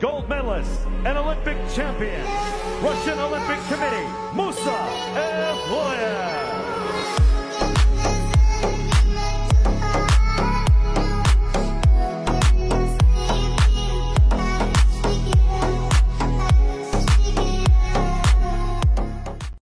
gold medalist and Olympic champion, Russian Olympic Committee,